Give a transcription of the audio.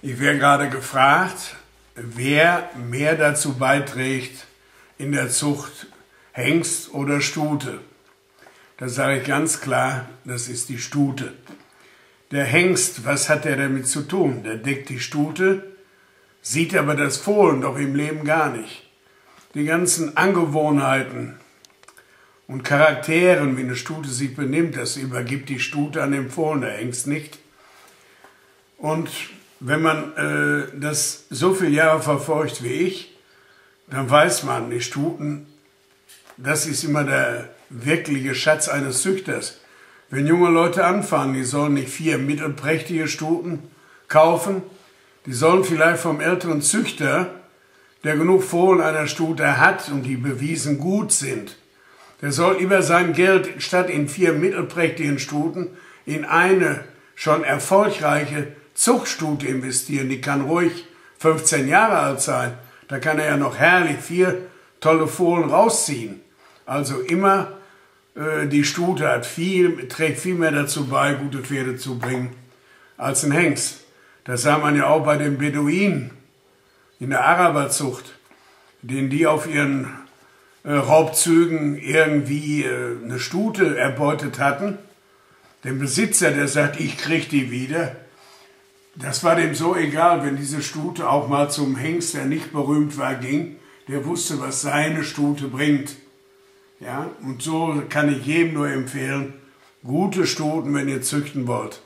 Ich werde gerade gefragt, wer mehr dazu beiträgt in der Zucht Hengst oder Stute. Da sage ich ganz klar, das ist die Stute. Der Hengst, was hat der damit zu tun? Der deckt die Stute, sieht aber das Fohlen doch im Leben gar nicht. Die ganzen Angewohnheiten und Charakteren, wie eine Stute sich benimmt, das übergibt die Stute an den Fohlen, der Hengst nicht. Und wenn man äh, das so viele Jahre verfolgt wie ich, dann weiß man, die Stuten, das ist immer der wirkliche Schatz eines Züchters. Wenn junge Leute anfangen, die sollen nicht vier mittelprächtige Stuten kaufen, die sollen vielleicht vom älteren Züchter, der genug Fohlen einer Stute hat und die bewiesen gut sind, der soll über sein Geld statt in vier mittelprächtigen Stuten in eine schon erfolgreiche Zuchtstute investieren. Die kann ruhig 15 Jahre alt sein. Da kann er ja noch herrlich vier tolle Fohlen rausziehen. Also immer äh, die Stute hat viel, trägt viel mehr dazu bei, gute Pferde zu bringen, als ein Hengst. Das sah man ja auch bei den Beduinen in der Araberzucht, denen die auf ihren äh, Raubzügen irgendwie äh, eine Stute erbeutet hatten. Den Besitzer, der sagt, ich krieg die wieder, das war dem so egal, wenn diese Stute auch mal zum Hengst, der nicht berühmt war, ging. Der wusste, was seine Stute bringt. Ja, und so kann ich jedem nur empfehlen, gute Stuten, wenn ihr züchten wollt.